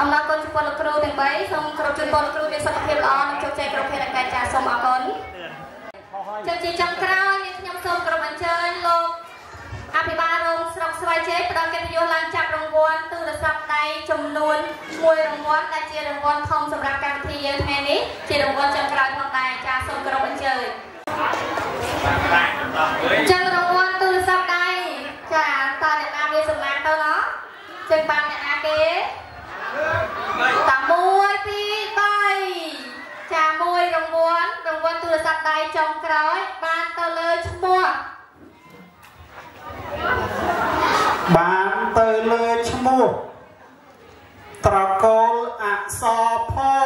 អំណរគុណចំពោះលោកគ្រូទាំង3សូមគោរពជូនពរលោកគ្រូមានសុខភាពល្អនិងជោគជ័យគ្រប់ភារកិច្ចចាសូមអរគុណចុងជាចុងក្រោយនេះខ្ញុំសូមគោរពអញ្ជើញលោកអភិបាលរងស្រុកស្វាយជ័យផ្ដល់កិត្តិយសឡើងចាប់រង្វាន់ទូរស័ព្ទដៃចំនួន1រង្វាន់ដែលជារង្វាន់ធំសម្រាប់កម្មវិធីយើងថ្ងៃនេះជារង្វាន់ចុងក្រោយផងដែរចាសូមគោរពអញ្ជើញចឹងរង្វាន់ទូរស័ព្ទដៃចាតើអ្នកណាមានសម្លាញ់ទៅណោះចឹងបាន អ្នកណាគេតា1 2 3ចាមួយរង្វាន់រង្វាន់ទូរស័ព្ទដៃចុងក្រោយ បានទៅលើឈ្មោះបានទៅលើឈ្មោះត្រកូលអក្សរផោ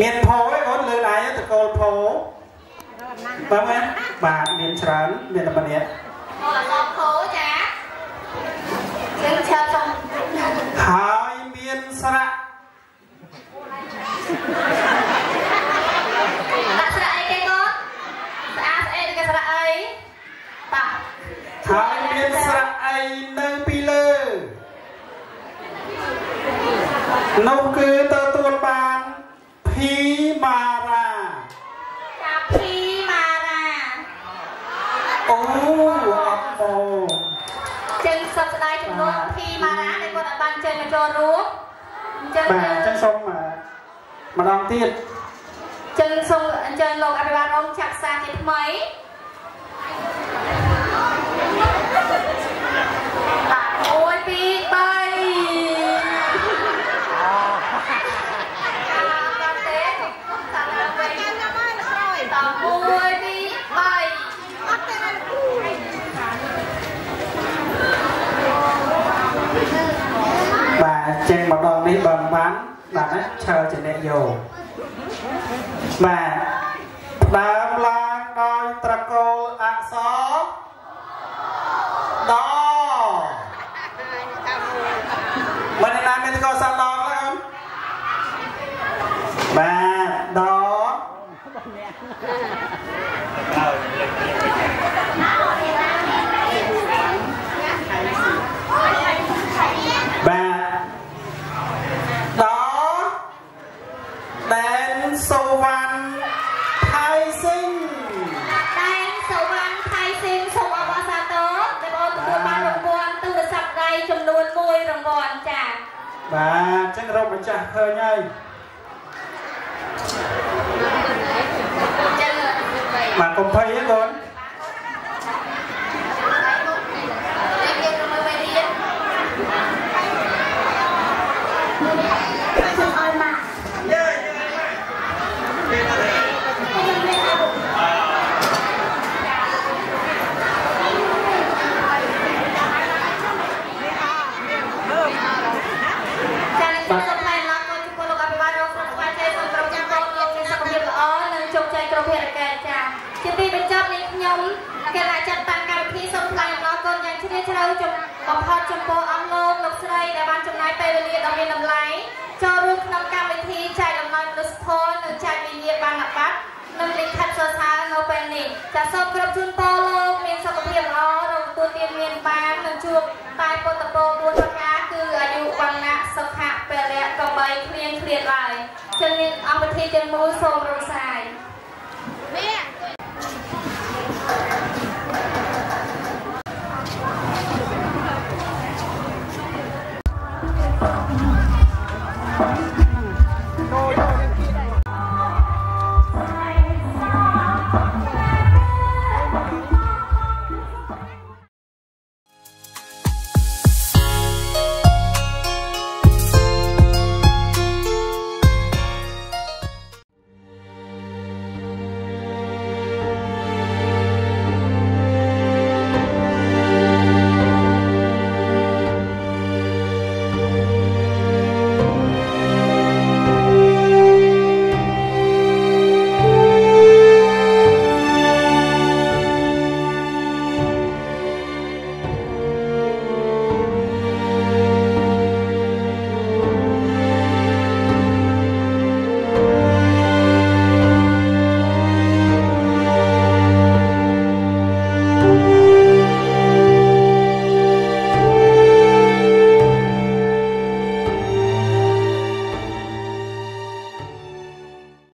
មានផោឯអូនលើដៃត្រកូលផោបាទមែនបាទមាន ច្រើនមានតែម្នាក់អូអក្សរផោចាយើងឆាប់សុំហើយមានស្រៈហើយមានស្រៈអីនៅពីលើនោះគឺទទួលបានភីម៉ារ៉ាចាភីម៉ារ៉ាអូអត់អូ ចឹងសប្តាហ៍ចំនួនភីម៉ារ៉ាដែលគាត់បានចេញមកចូលរួមចឹងបាទចឹងសូមម្ដងទៀតចឹងសូមអញ្ជើញលោកអភិបាលរងចាក់សារជាថ្មីមួយពីរបីមួយពីរបីបាទចេញម្ដង នេះបើមិនបានបាទឈើជាអ្នកយកបាទដើមឡើងដោយត្រកូលអក្សរដមិនណាមានត្រកូលសាឡងឡើយបាទដ បាទអញ្ចឹងរកម្ចាស់ឃើញហើយបាទកុំភ័យ ទេកូនជ្រៅចំបំផុតចំពោះអង្គលោកលោកស្រីដែលបានចំណាយពេលវេលាដ៏មានតម្លៃចូលរួមក្នុងកម្មវិធីចែកអំណោយមនុស្សធម៌និងចែកវិញ្ញាបនបត្រនិងលិខិតសរសើរនៅពេលនេះចាសសូមគ្រប់ជូនពរលោកមានសុខភាពល្អរងទទួលទានមានបាននិងជួបតែពុទ្ធពរ4ប្រការគឺអាយុវណ្ណៈសុខៈពលៈកបីគ្មានឃ្លាតឡើយចឹងមានអង្គវិធីទាំងមូលសូមរំសាយ